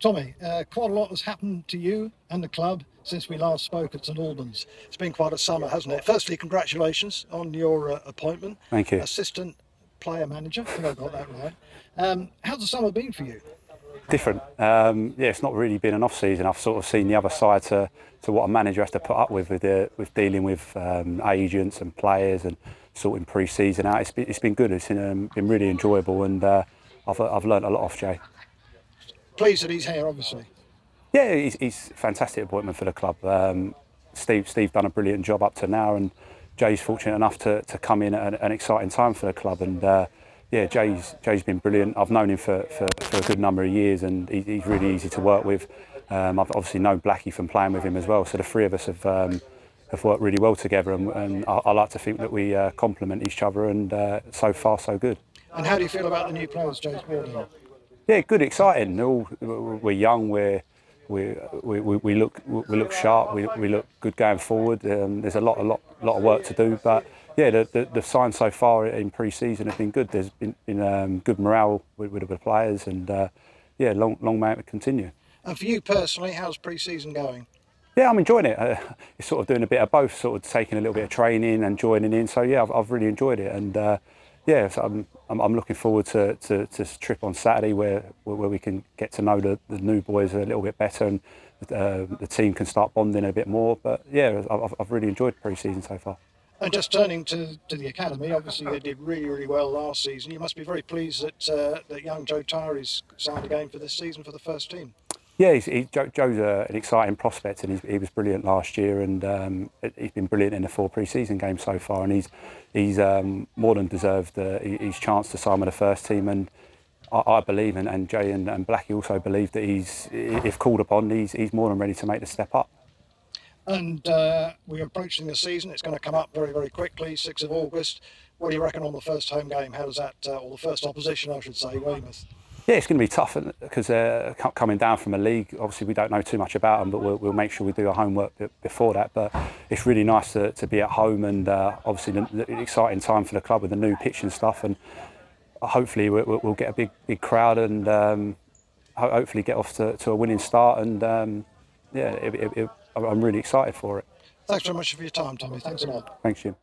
Tommy, uh, quite a lot has happened to you and the club since we last spoke at St Albans. It's been quite a summer, hasn't it? Firstly, congratulations on your uh, appointment. Thank you. Assistant player manager, I think I got that right. Um, how's the summer been for you? Different. Um, yeah, it's not really been an off season. I've sort of seen the other side to, to what a manager has to put up with with, the, with dealing with um, agents and players and sorting pre-season out. It's been, it's been good. It's been, um, been really enjoyable and uh, I've, I've learned a lot off Jay. Pleased that he's here, obviously. Yeah, he's, he's a fantastic appointment for the club. Um, Steve Steve done a brilliant job up to now, and Jay's fortunate enough to, to come in at an, an exciting time for the club. And uh, yeah, Jay's Jay's been brilliant. I've known him for, for, for a good number of years, and he, he's really easy to work with. Um, I've obviously known Blackie from playing with him as well, so the three of us have um, have worked really well together, and, and I, I, like to think that we uh, complement each other, and uh, so far so good. And how do you feel about the new players Jay's brought in? Yeah, good, exciting. All, we're young. We're we, we, we look we look sharp. We, we look good going forward. Um, there's a lot a lot lot of work to do, but yeah, the, the, the signs so far in pre-season have been good. There's been, been um, good morale with, with the players, and uh, yeah, long long may it continue. And for you personally, how's pre-season going? Yeah, I'm enjoying it. Uh, it's sort of doing a bit of both, sort of taking a little bit of training and joining in. So yeah, I've, I've really enjoyed it, and. Uh, yeah, so I'm, I'm, I'm, looking forward to, to, to trip on Saturday where, where we can get to know the, the new boys a little bit better and uh, the team can start bonding a bit more. But yeah, I've, I've really enjoyed pre-season so far. And just turning to, to the academy, obviously they did really, really well last season. You must be very pleased that uh, that young Joe Tyree's signed again for this season for the first team. Yeah, he, Joe, Joe's a, an exciting prospect, and he was brilliant last year, and um, he's been brilliant in the four pre-season games so far, and he's he's um, more than deserved uh, his chance to sign with the first team, and I, I believe, and, and Jay and, and Blackie also believe that he's, if called upon, he's he's more than ready to make the step up. And uh, we're approaching the season; it's going to come up very, very quickly, 6th of August. What do you reckon on the first home game? How does that, uh, or the first opposition, I should say, Weymouth? Yeah, it's going to be tough because they're coming down from a league. Obviously, we don't know too much about them, but we'll, we'll make sure we do our homework before that. But it's really nice to, to be at home and uh, obviously the, the, exciting time for the club with the new pitch and stuff. And hopefully, we'll, we'll get a big big crowd and um, hopefully get off to, to, a winning start. And um, yeah, it, it, it, I'm really excited for it. Thanks very much for your time, Tommy. Thanks a lot. Thanks, Jim.